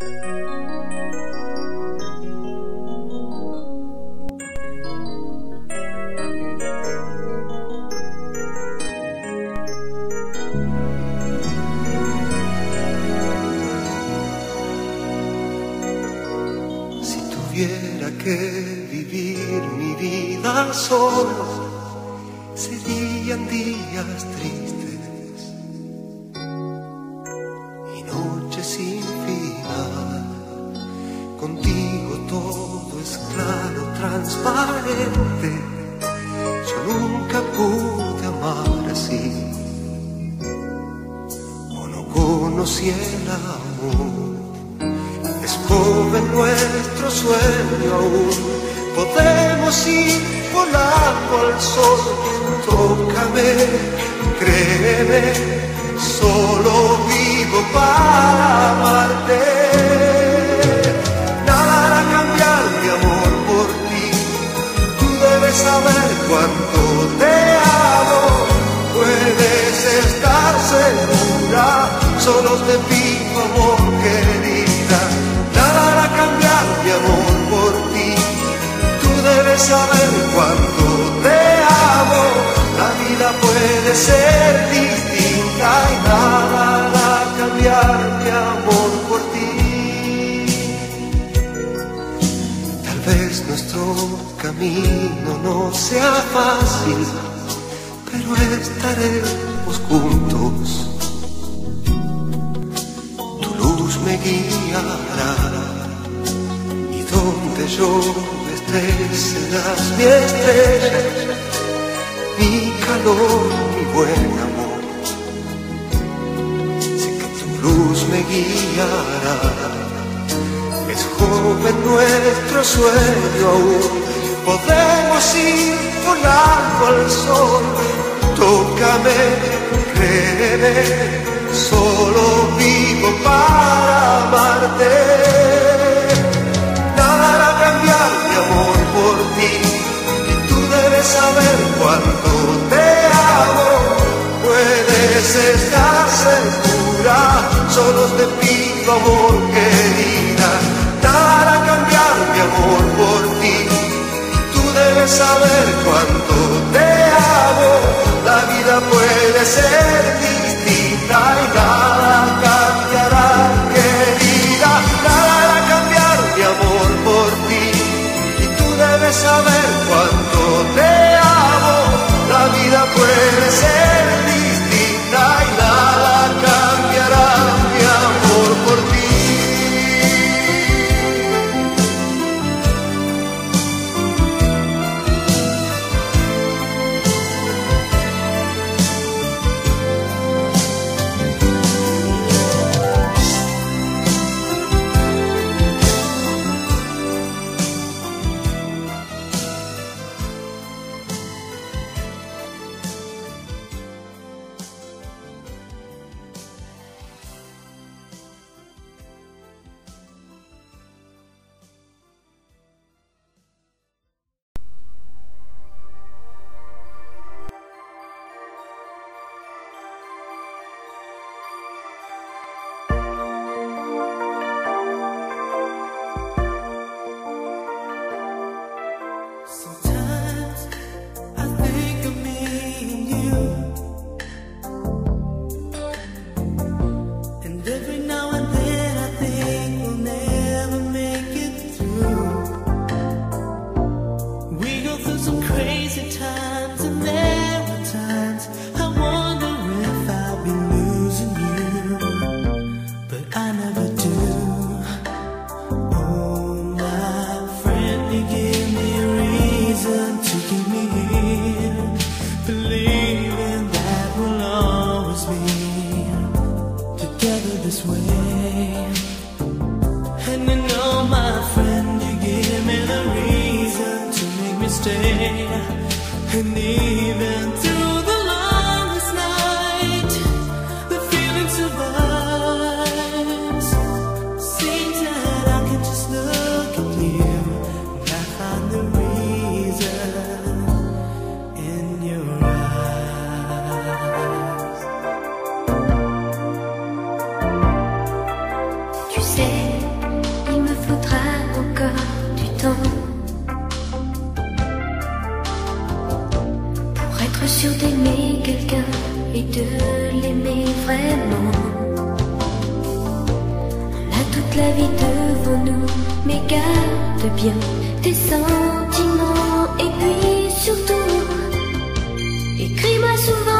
Si tuviera que vivir mi vida solo, serían días tristes Yo nunca pude amar así, o no conocí el amor. Es joven nuestro sueño aún, podemos ir volando al sol. Tócame, créeme, solo vivo para amarte. Camino no sea fácil, pero estaremos juntos. Tu luz me guiará y donde yo esté serás mi estrella, mi calor, mi buen amor. Sé que tu luz me guiará. Nuestro sueño aún, podemos ir volando al sol. Tócame, créeme, solo vivo para amarte. Nada hará cambiar mi amor por ti, y tú debes saber cuánto te amo. Puedes estar segura, solo te pido amor querida. Saber cuánto te amo. La vida puede ser distinta y nada stay, and even through the longest night, the feeling survives. Seems that I can just look at you and I find the reason in your eyes. Tu sais d'aimer quelqu'un et de l'aimer vraiment. On a toute la vie devant nous, mais garde bien tes sentiments et puis surtout, écris-moi souvent.